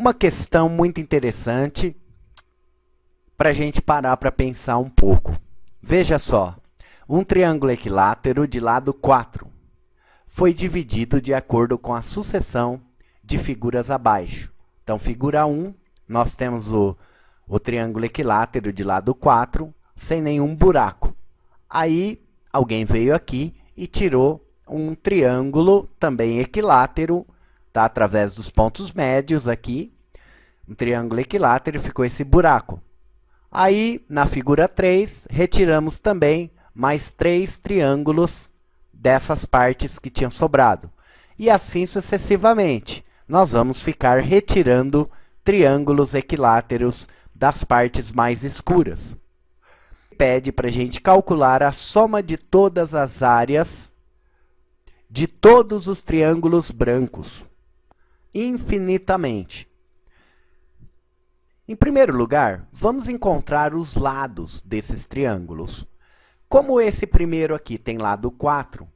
uma questão muito interessante para a gente parar para pensar um pouco. Veja só, um triângulo equilátero de lado 4 foi dividido de acordo com a sucessão de figuras abaixo. Então, figura 1, nós temos o, o triângulo equilátero de lado 4, sem nenhum buraco. Aí, alguém veio aqui e tirou um triângulo também equilátero, tá? através dos pontos médios aqui, um triângulo equilátero, ficou esse buraco. Aí, na figura 3, retiramos também mais três triângulos dessas partes que tinham sobrado. E assim sucessivamente. Nós vamos ficar retirando triângulos equiláteros das partes mais escuras. Pede para a gente calcular a soma de todas as áreas de todos os triângulos brancos, infinitamente. Em primeiro lugar, vamos encontrar os lados desses triângulos. Como esse primeiro aqui tem lado 4,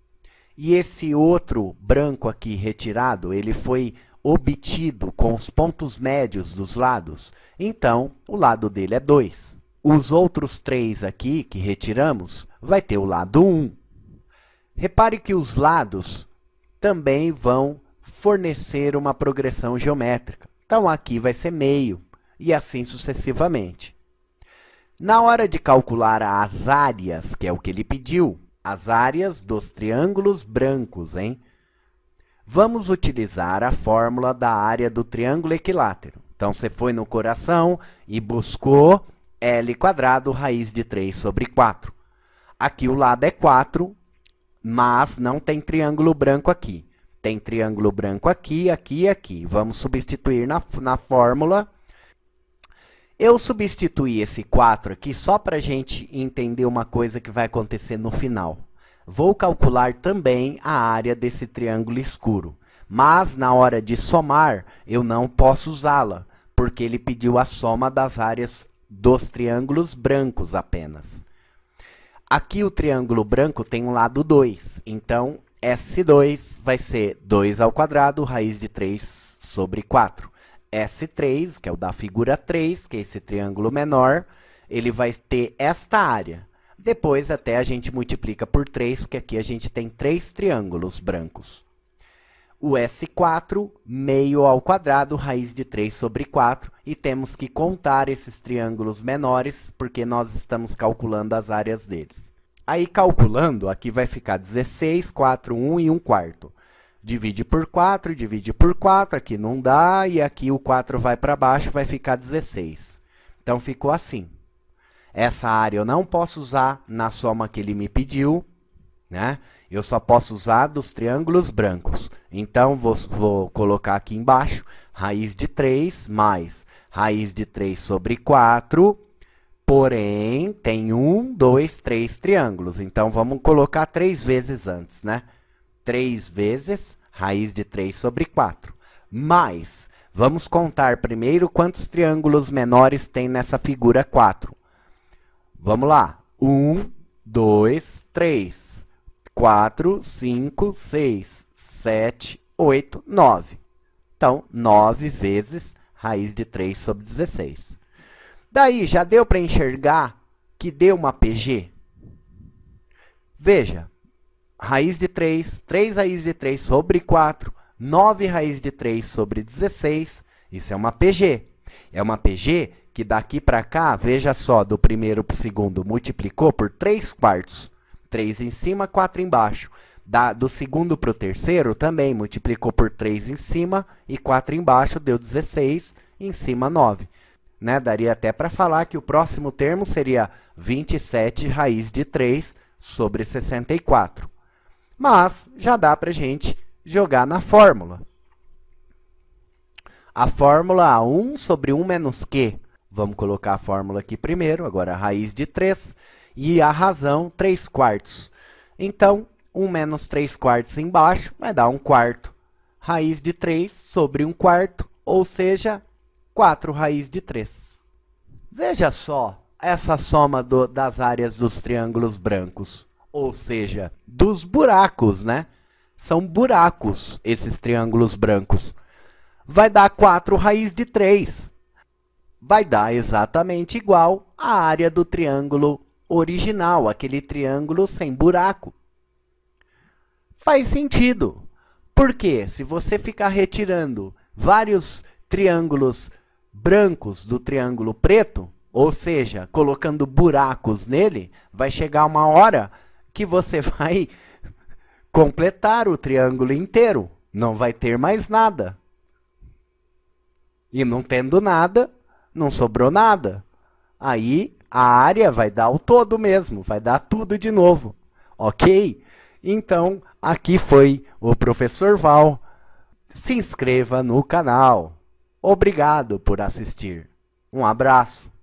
e esse outro branco aqui retirado, ele foi obtido com os pontos médios dos lados, então o lado dele é 2. Os outros três aqui que retiramos, vai ter o lado 1. Repare que os lados também vão fornecer uma progressão geométrica. Então, aqui vai ser meio, e assim sucessivamente. Na hora de calcular as áreas, que é o que ele pediu, as áreas dos triângulos brancos, hein? Vamos utilizar a fórmula da área do triângulo equilátero. Então, você foi no coração e buscou L quadrado raiz de 3 sobre 4. Aqui o lado é 4, mas não tem triângulo branco aqui. Tem triângulo branco aqui, aqui e aqui. Vamos substituir na, na fórmula eu substituí esse 4 aqui só para a gente entender uma coisa que vai acontecer no final. Vou calcular também a área desse triângulo escuro. Mas, na hora de somar, eu não posso usá-la, porque ele pediu a soma das áreas dos triângulos brancos apenas. Aqui o triângulo branco tem um lado 2, então S2 vai ser 2 ao quadrado, raiz de 3 sobre 4. S3, que é o da figura 3, que é esse triângulo menor, ele vai ter esta área. Depois até a gente multiplica por 3, porque aqui a gente tem três triângulos brancos. O S4, meio ao quadrado, raiz de 3 sobre 4, e temos que contar esses triângulos menores, porque nós estamos calculando as áreas deles. Aí, calculando, aqui vai ficar 16, 4, 1 e 1 quarto. Divide por 4, divide por 4, aqui não dá, e aqui o 4 vai para baixo, vai ficar 16. Então, ficou assim. Essa área eu não posso usar na soma que ele me pediu, né? Eu só posso usar dos triângulos brancos. Então, vou, vou colocar aqui embaixo, raiz de 3 mais raiz de 3 sobre 4, porém, tem 1, 2, 3 triângulos. Então, vamos colocar 3 vezes antes, né? 3 vezes raiz de 3 sobre 4. Mais, vamos contar primeiro quantos triângulos menores tem nessa figura 4. Vamos lá. 1, 2, 3, 4, 5, 6, 7, 8, 9. Então, 9 vezes raiz de 3 sobre 16. Daí, já deu para enxergar que deu uma PG? Veja, raiz de 3, 3 raiz de 3 sobre 4, 9 raiz de 3 sobre 16. Isso é uma PG. É uma PG que daqui para cá, veja só, do primeiro para o segundo, multiplicou por 3 quartos. 3 em cima, 4 embaixo. Da, do segundo para o terceiro, também multiplicou por 3 em cima e 4 embaixo, deu 16, em cima 9. Né? Daria até para falar que o próximo termo seria 27 raiz de 3 sobre 64 mas já dá para a gente jogar na fórmula. A fórmula 1 sobre 1 menos Q. Vamos colocar a fórmula aqui primeiro, agora a raiz de 3, e a razão 3 quartos. Então, 1 menos 3 quartos embaixo vai dar 1 quarto. Raiz de 3 sobre 1 quarto, ou seja, 4 raiz de 3. Veja só essa soma do, das áreas dos triângulos brancos ou seja, dos buracos, né? São buracos esses triângulos brancos. vai dar 4 raiz de 3. Vai dar exatamente igual à área do triângulo original, aquele triângulo sem buraco. Faz sentido. Porque se você ficar retirando vários triângulos brancos do triângulo preto, ou seja, colocando buracos nele, vai chegar uma hora que você vai completar o triângulo inteiro. Não vai ter mais nada. E não tendo nada, não sobrou nada. Aí a área vai dar o todo mesmo, vai dar tudo de novo. Ok? Então, aqui foi o professor Val. Se inscreva no canal. Obrigado por assistir. Um abraço.